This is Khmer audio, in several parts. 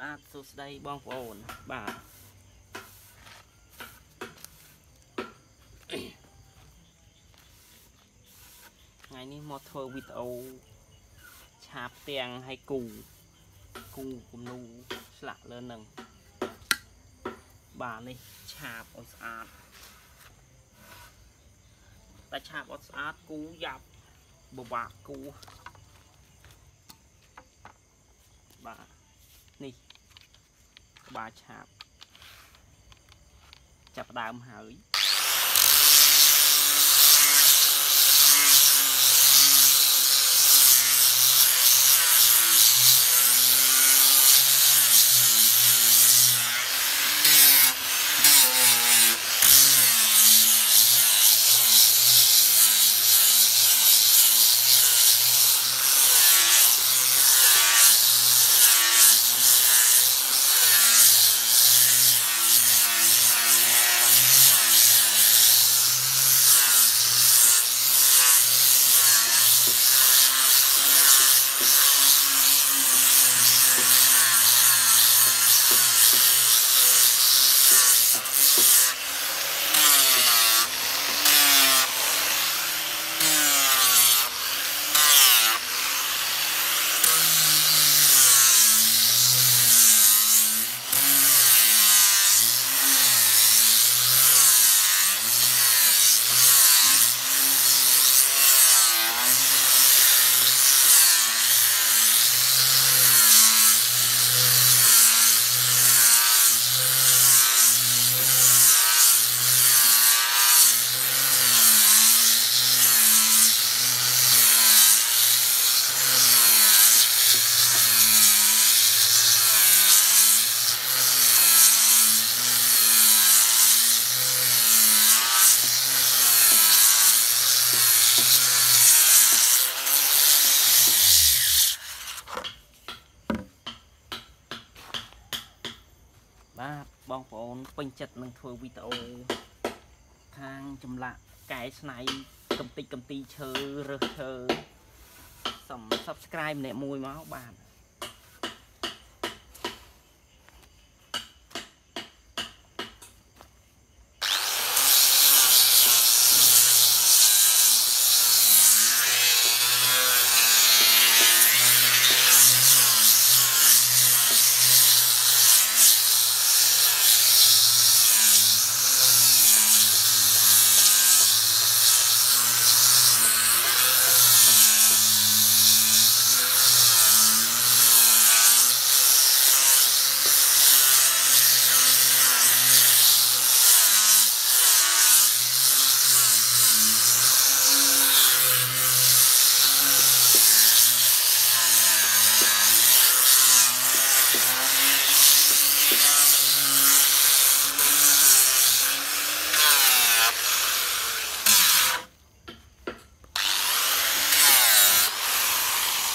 បាទសួស្តីបងប្អូនបាទថ្ងៃនេះមកធ្វើវីដេអូឆាបទាំងឲ្យគូគូគំនូស្លាក់លើនឹងបាទនេះឆាបឲ្យស្អាតតែឆាបអត់ស្អាតគូយ៉ាប់បបាក់គូបាទនេះ ក្បាលឆាបចាប់ផ្ដើមហើយ បាទបងប្អូនពេញចិត្តនឹងធ្វើវីដេអូខាងចម្លាក់កែស្នៃកំតិចកំទីឈើរើសឈើសុំ Subscribe ម្នាក់មួយមកបាទ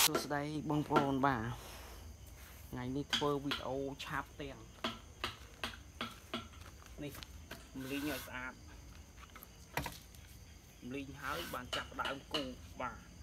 សួស្តីបងប្អូនបាទថ្ងៃនេះធ្វើវីដេអូឆាបទាំងនេះមលីងឲ្យស្អាតមលីងហើយបានចាប់ផ្ដើមគូបាទបាទ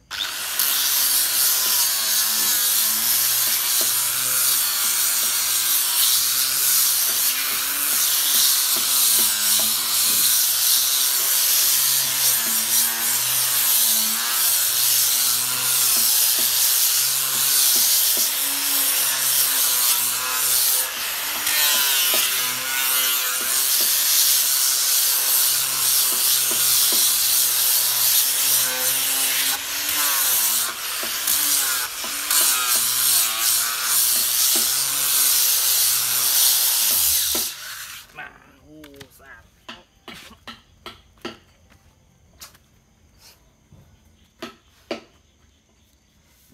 ស្អាត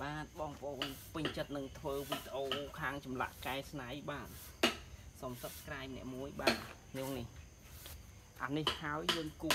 បាទបងប្អូនពេញចិត្តនឹងធ្វើវីដេអូខាងចម្លាក់កែស្នៃបាទសូម Subscribe អ្នកមួយបាទនេះនេះអានេះហើយយើងគូ